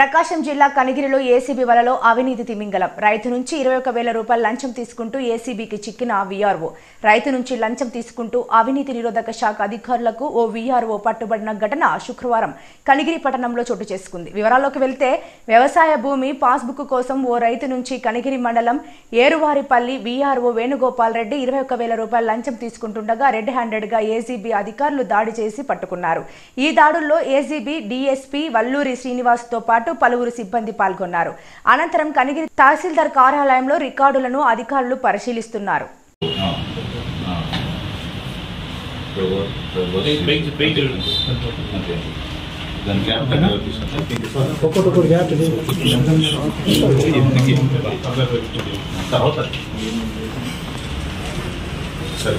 ప్రకాశం జిల్లా కనిగిరిలో ఏసీబీ వలలో అవినీతి తిమింగలం. రైతు నుంచి ఇరవై ఒక వేల రూపాయల లంచం తీసుకుంటూ ఏసీబీకి చిక్కిన వీఆర్ఓ. రైతు నుంచి లంచం తీసుకుంటూ అవినీతి నిరోధక శాఖ అధికారులకు ఓ వీఆర్ఓ పట్టుబడిన ఘటన శుక్రవారం కనిగిరి పట్టణంలో చోటు చేసుకుంది. వివరాల్లోకి వెళ్తే వ్యవసాయ భూమి పాస్బుక్ కోసం ఓ రైతు నుంచి కనిగిరి మండలం ఏరువారిపల్లి వీఆర్ఓ వేణుగోపాల్ రెడ్డి ఇరవై ఒక వేల రూపాయల లంచం తీసుకుంటుండగా రెడ్ హ్యాండెడ్గా ఏసీబీ అధికారులు దాడి చేసి పట్టుకున్నారు. ఈ దాడుల్లో ఏసీబీ డీఎస్పీ వల్లూరి శ్రీనివాస్తో పాటు పలువురు సిబ్బంది పాల్గొన్నారు అనంతరం కనిగిరి తహసీల్దార్ కార్యాలయంలో రికార్డులను అధికారులు పరిశీలిస్తున్నారు సరే